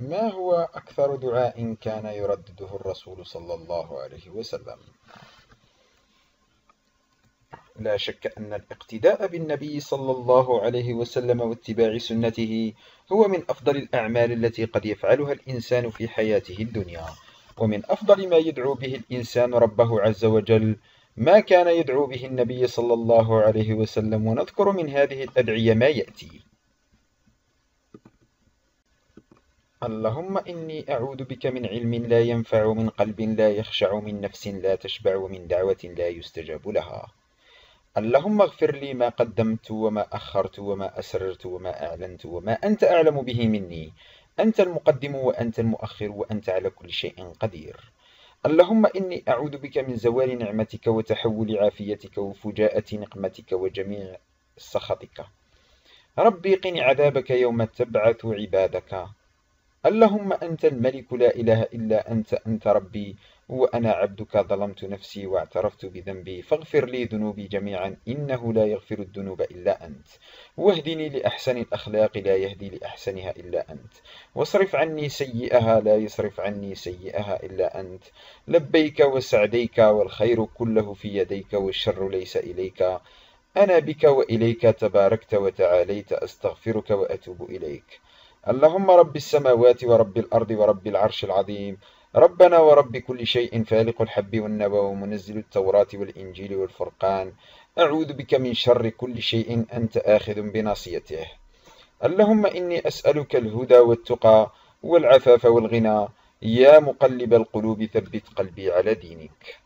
ما هو أكثر دعاء كان يردده الرسول صلى الله عليه وسلم؟ لا شك أن الاقتداء بالنبي صلى الله عليه وسلم واتباع سنته هو من أفضل الأعمال التي قد يفعلها الإنسان في حياته الدنيا ومن أفضل ما يدعو به الإنسان ربه عز وجل ما كان يدعو به النبي صلى الله عليه وسلم ونذكر من هذه الأدعية ما يأتي. اللهم إني أعوذ بك من علم لا ينفع ومن قلب لا يخشع من نفس لا تشبع ومن دعوة لا يستجاب لها. اللهم اغفر لي ما قدمت وما أخرت وما أسررت وما أعلنت وما أنت أعلم به مني. أنت المقدم وأنت المؤخر وأنت على كل شيء قدير. اللهم إني أعوذ بك من زوال نعمتك وتحول عافيتك وفجاءة نقمتك وجميع سخطك. ربي قني عذابك يوم تبعث عبادك. اللهم أنت الملك لا إله إلا أنت أنت ربي وأنا عبدك ظلمت نفسي واعترفت بذنبي فاغفر لي ذنوبي جميعا إنه لا يغفر الذنوب إلا أنت. واهدني لأحسن الأخلاق لا يهدي لأحسنها إلا أنت. واصرف عني سيئها لا يصرف عني سيئها إلا أنت. لبيك وسعديك والخير كله في يديك والشر ليس إليك. أنا بك وإليك تباركت وتعاليت أستغفرك وأتوب إليك. اللهم رب السماوات ورب الأرض ورب العرش العظيم. ربنا ورب كل شيء فالق الحب والنوى ومنزل التوراة والإنجيل والفرقان. أعوذ بك من شر كل شيء أنت آخذ بناصيته. اللهم إني أسألك الهدى والتقى والعفاف والغنى. يا مقلب القلوب ثبت قلبي على دينك.